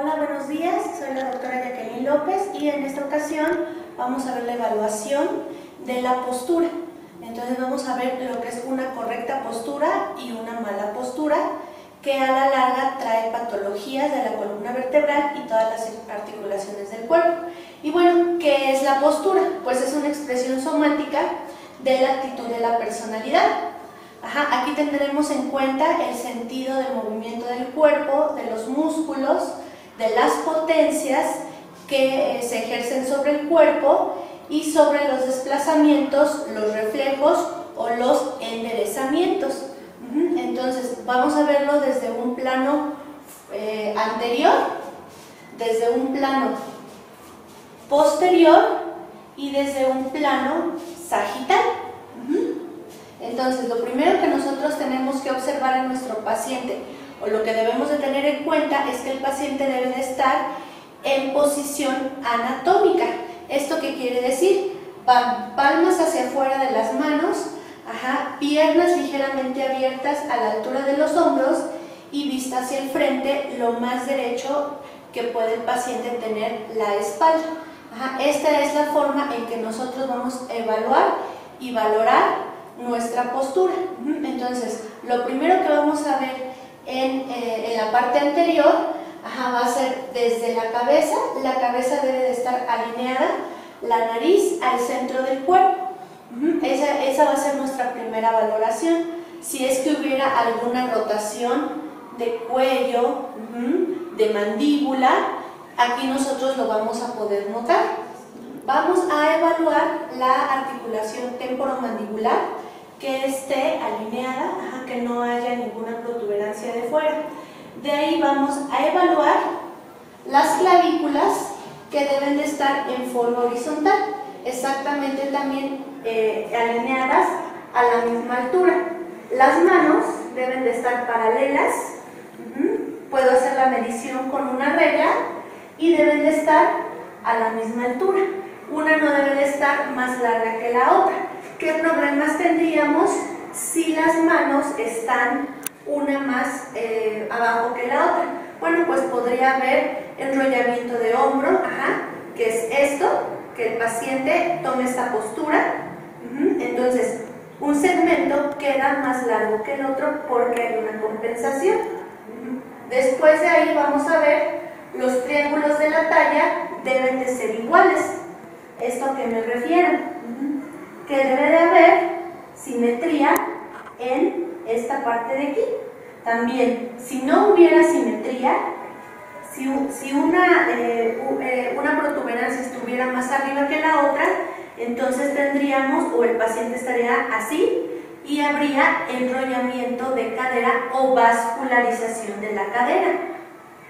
Hola, buenos días. Soy la doctora Jacqueline López y en esta ocasión vamos a ver la evaluación de la postura. Entonces vamos a ver lo que es una correcta postura y una mala postura que a la larga trae patologías de la columna vertebral y todas las articulaciones del cuerpo. Y bueno, ¿qué es la postura? Pues es una expresión somática de la actitud de la personalidad. Ajá, aquí tendremos en cuenta el sentido del movimiento del cuerpo, de los músculos, de las potencias que se ejercen sobre el cuerpo y sobre los desplazamientos, los reflejos o los enderezamientos. Entonces, vamos a verlo desde un plano eh, anterior, desde un plano posterior y desde un plano sagital. Entonces, lo primero que nosotros tenemos que observar en nuestro paciente o lo que debemos de tener en cuenta es que el paciente debe de estar en posición anatómica. ¿Esto qué quiere decir? Palmas hacia afuera de las manos, piernas ligeramente abiertas a la altura de los hombros y vista hacia el frente lo más derecho que puede el paciente tener la espalda. Esta es la forma en que nosotros vamos a evaluar y valorar nuestra postura. Entonces, lo primero que vamos a ver eh, en, la parte anterior va a ser desde la cabeza, la cabeza debe de estar alineada, la nariz al centro del cuerpo. esa, esa, va a ser nuestra primera valoración. Si es que hubiera alguna rotación de cuello, de mandíbula, aquí nosotros lo vamos a poder notar. Vamos a evaluar la articulación temporomandibular que esté alineada, que no haya ninguna protuberancia de fuera. De ahí vamos a evaluar las clavículas que deben de estar en forma horizontal, exactamente también eh, alineadas a la misma altura. Las manos deben de estar paralelas, puedo hacer la medición con una regla y deben de estar a la misma altura. Una no debe de estar más larga que la otra. ¿Qué problemas tendríamos si las manos están una más eh, abajo que la otra? Bueno, pues podría haber enrollamiento de hombro, ajá, que es esto, que el paciente tome esta postura. Entonces, un segmento queda más largo que el otro porque hay una compensación. Después de ahí vamos a ver los triángulos de la talla deben de ser iguales. ¿Esto a qué me refiero? Que debe de haber simetría en esta parte de aquí. También, si no hubiera simetría, si, una, eh, eh, una protuberancia estuviera más arriba que la otra, entonces tendríamos, o el paciente estaría así, y habría enrollamiento de cadera o vascularización de la cadera.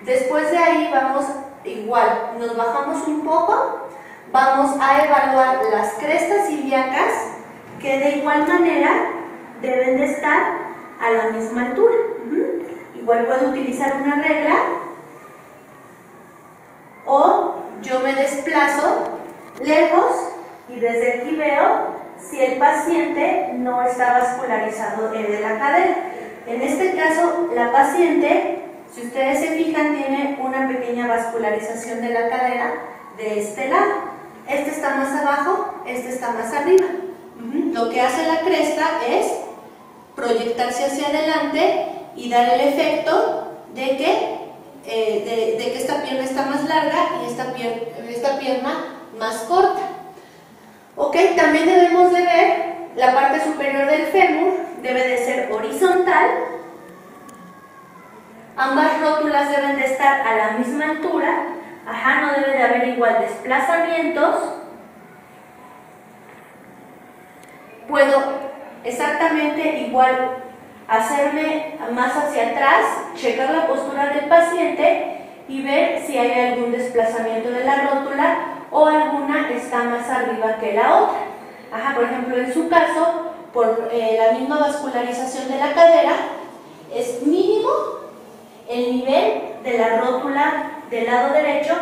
Después de ahí vamos igual, nos bajamos un poco Vamos a evaluar las crestas ilíacas que de igual manera deben de estar a la misma altura. Igual puedo utilizar una regla o yo me desplazo lejos y desde aquí veo si el paciente no está vascularizado de la cadera. En este caso, la paciente, si ustedes se fijan, tiene una pequeña vascularización de la cadera de este lado. Este está más abajo, este está más arriba. Lo que hace la cresta es proyectarse hacia adelante y dar el efecto de que, eh, de, que esta pierna está más larga y esta, esta pierna más corta. Ok, también debemos de ver la parte superior del fémur, debe de ser horizontal. Ambas rótulas deben de estar a la misma altura Ajá, no debe de haber igual desplazamientos. Puedo exactamente igual hacerme más hacia atrás, checar la postura del paciente y ver si hay algún desplazamiento de la rótula o alguna está más arriba que la otra. Ajá, por ejemplo, en su caso, por eh, la misma vascularización de la cadera, es mínimo el nivel de la rótula del lado derecho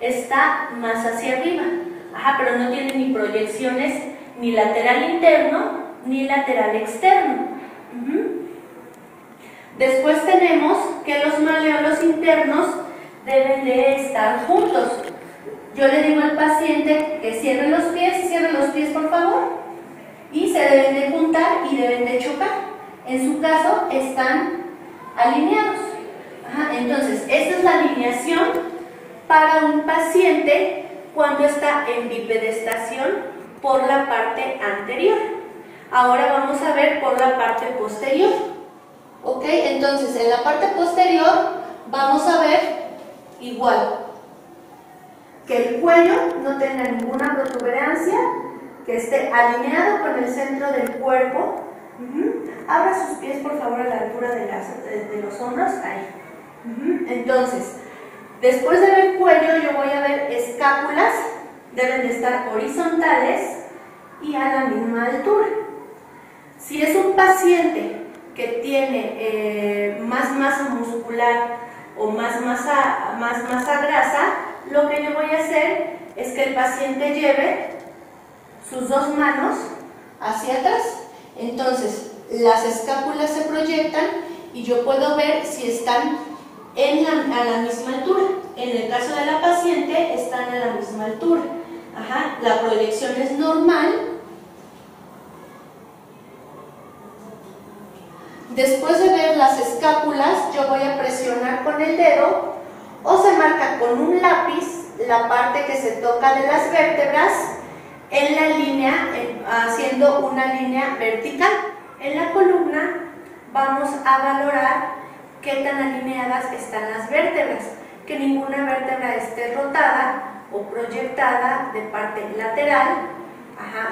está más hacia arriba. Ajá, pero no tiene ni proyecciones ni lateral interno ni lateral externo. Después tenemos que los maleolos internos deben de estar juntos. Yo le digo al paciente que cierre los pies, cierre los pies por favor, y se deben de juntar y deben de chocar. En su caso están alineados. Entonces, esta es la alineación para un paciente cuando está en bipedestación por la parte anterior. Ahora vamos a ver por la parte posterior. ¿Ok? Entonces, en la parte posterior vamos a ver igual que el cuello no tenga ninguna protuberancia, que esté alineado con el centro del cuerpo. Abra sus pies, por favor, a la altura de, de los hombros. Ahí. Entonces, después de ver cuello, yo voy a ver escápulas. Deben de estar horizontales y a la misma altura. Si es un paciente que tiene eh, más masa muscular o más masa, más masa grasa, lo que yo voy a hacer es que el paciente lleve sus dos manos hacia atrás. Entonces, las escápulas se proyectan y yo puedo ver si están en la, a la misma altura. En el caso de la paciente, están a la misma altura. la proyección es normal. Después de ver las escápulas, yo voy a presionar con el dedo o se marca con un lápiz la parte que se toca de las vértebras en la línea, haciendo una línea vertical. En la columna vamos a valorar qué tan alineadas están las vértebras, que ninguna vértebra esté rotada o proyectada de parte lateral,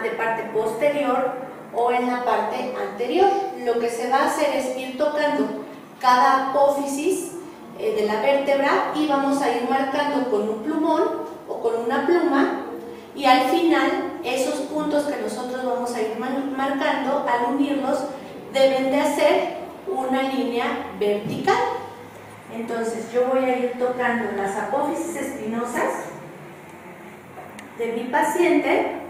de parte posterior o en la parte anterior. Lo que se va a hacer es ir tocando cada apófisis eh, de la vértebra y vamos a ir marcando con un plumón o con una pluma y al final esos puntos que nosotros vamos a ir marcando al unirlos deben de hacer una línea vertical. Entonces yo voy a ir tocando las apófisis espinosas de mi paciente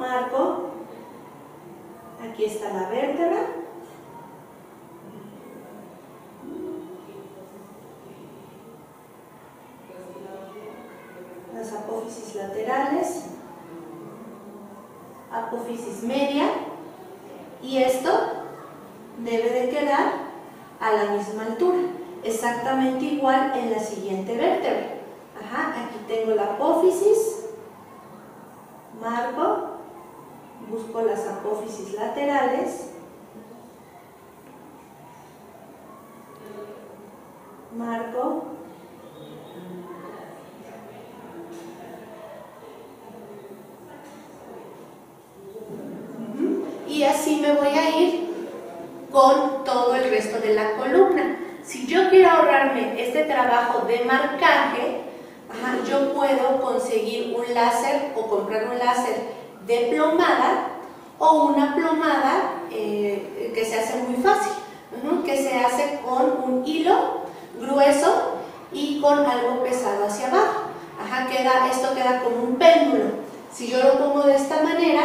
marco, aquí está la vértebra, las apófisis laterales, apófisis media, y esto debe de quedar a la misma altura, exactamente igual en la siguiente vértebra. aquí tengo la apófisis, marco, busco las apófisis laterales, marco, y así me voy a ir con todo el resto de la columna. Si yo quiero ahorrarme este trabajo de marcaje, yo puedo conseguir un láser o comprar un láser de plomada o una plomada eh, que se hace muy fácil, que se hace con un hilo grueso y con algo pesado hacia abajo. Ajá, queda, esto queda como un péndulo. Si yo lo pongo de esta manera,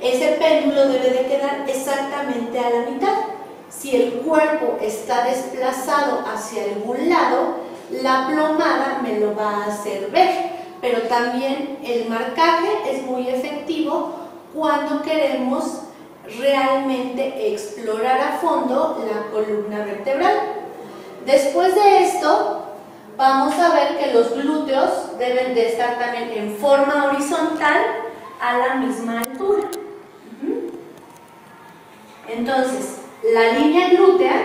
ese péndulo debe de quedar exactamente a la mitad. Si el cuerpo está desplazado hacia algún lado, la plomada me lo va a hacer ver pero también el marcaje es muy efectivo cuando queremos realmente explorar a fondo la columna vertebral. Después de esto, vamos a ver que los glúteos deben de estar también en forma horizontal a la misma altura. Entonces, la línea glútea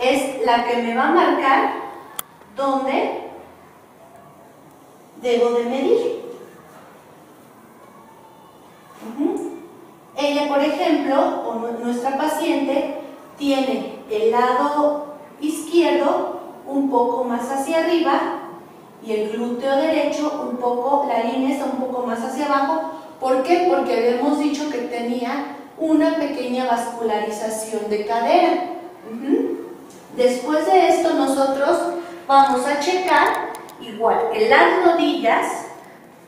es la que me va a marcar dónde debo de medir. Ella, por ejemplo, o nuestra paciente, tiene el lado izquierdo un poco más hacia arriba y el glúteo derecho un poco, la línea está un poco más hacia abajo. ¿Por qué? Porque habíamos dicho que tenía una pequeña vascularización de cadera. Después de esto nosotros vamos a checar igual que las rodillas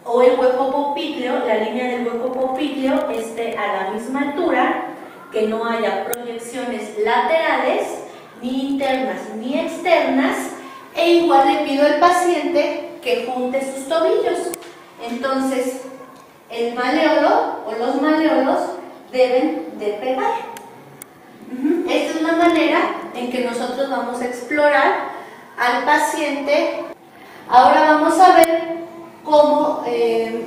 o el hueco popliteo, la línea del hueco popliteo esté a la misma altura, que no haya proyecciones laterales, ni internas ni externas, e igual le pido al paciente que junte sus tobillos. Entonces, el maleolo o los maleolos deben de pegar. Esta es la manera en que nosotros vamos a explorar al paciente. Ahora vamos a ver cómo, eh,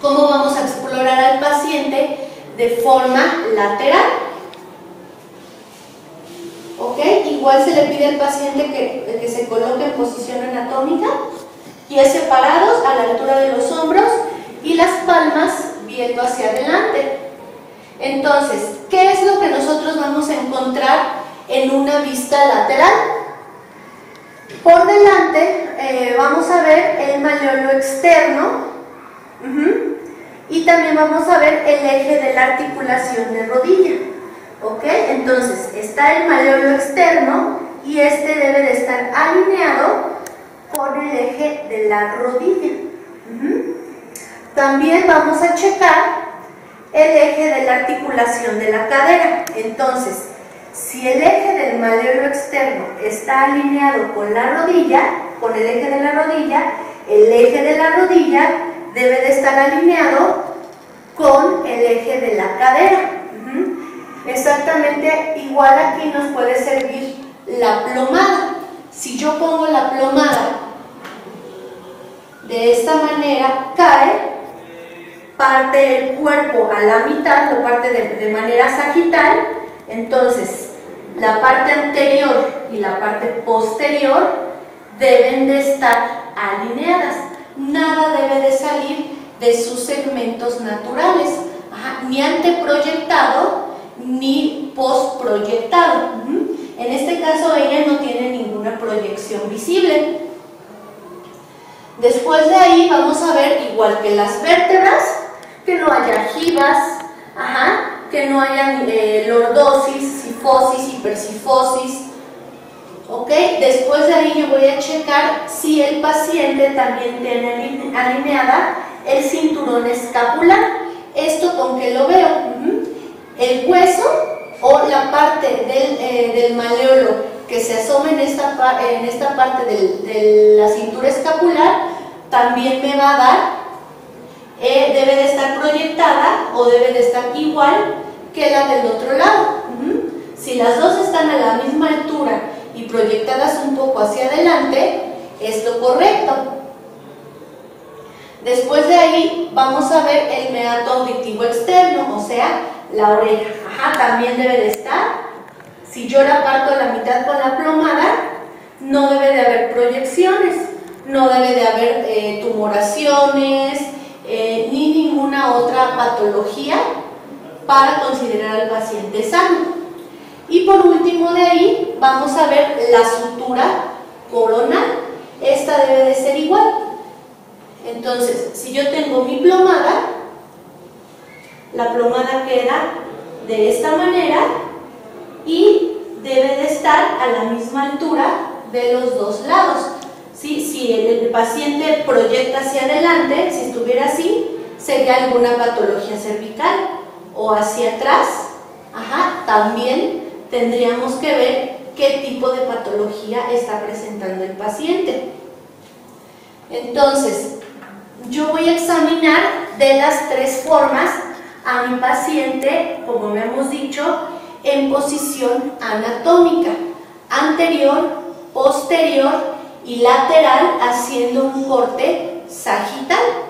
cómo vamos a explorar al paciente de forma lateral. ¿Ok? Igual se le pide al paciente que, que se coloque en posición anatómica, pies separados a la altura de los hombros y las palmas viendo hacia adelante. Entonces, ¿qué es lo que nosotros vamos a encontrar en una vista lateral? Por delante eh, vamos a ver el maleolo externo y también vamos a ver el eje de la articulación de rodilla. ¿Ok? Entonces, está el maleolo externo y este debe de estar alineado con el eje de la rodilla. También vamos a checar el eje de la articulación de la cadera. Entonces, si el eje del maleolo externo está alineado con la rodilla, con el eje de la rodilla, el eje de la rodilla debe de estar alineado con el eje de la cadera. Exactamente igual aquí nos puede servir la plomada. Si yo pongo la plomada de esta manera, cae parte del cuerpo a la mitad, lo parte de, manera sagital, entonces la parte anterior y la parte posterior deben de estar alineadas. Nada debe de salir de sus segmentos naturales, ni anteproyectado ni postproyectado. En este caso ella no tiene ninguna proyección visible. Después de ahí vamos a ver, igual que las vértebras, que no haya jivas, que no haya eh, lordosis, sifosis, hipersifosis. ¿Ok? Después de ahí yo voy a checar si el paciente también tiene alineada el cinturón escapular. ¿Esto con qué lo veo? El hueso o la parte del, eh, del, maleolo que se asoma en esta, en esta parte de la cintura escapular también me va a dar eh, debe de estar proyectada o debe de estar igual que la del otro lado. Si las dos están a la misma altura y proyectadas un poco hacia adelante, es lo correcto. Después de ahí vamos a ver el meato auditivo externo, o sea, la oreja. También debe de estar. Si yo la parto a la mitad con la plomada, no debe de haber proyecciones, no debe de haber eh, tumoraciones, eh, ni ninguna otra patología para considerar al paciente sano. Y por último de ahí vamos a ver la sutura coronal. Esta debe de ser igual. Entonces, si yo tengo mi plomada, la plomada queda de esta manera y debe de estar a la misma altura de los dos lados. Si el, paciente proyecta hacia adelante, si estuviera así, sería alguna patología cervical o hacia atrás, ajá, también tendríamos que ver qué tipo de patología está presentando el paciente. Entonces, yo voy a examinar de las tres formas a mi paciente, como hemos dicho, en posición anatómica, anterior, posterior y lateral haciendo un corte sagital.